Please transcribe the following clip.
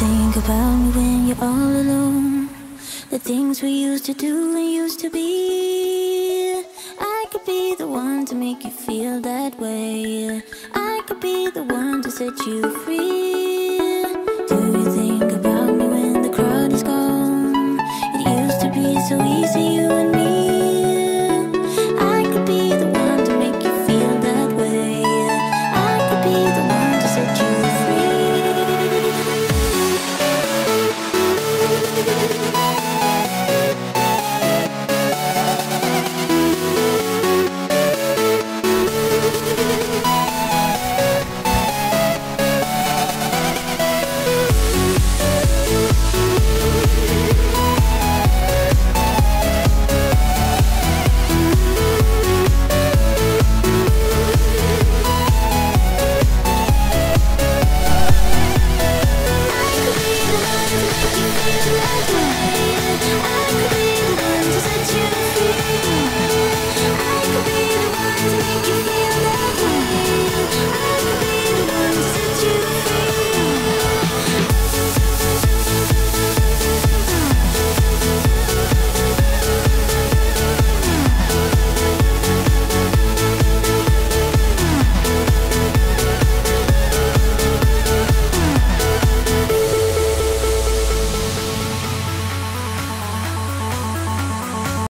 Think about me when you're all alone. The things we used to do and used to be. I could be the one to make you feel that way. I could be the one to set you free. Do you think about me when the crowd is gone? It used to be so easy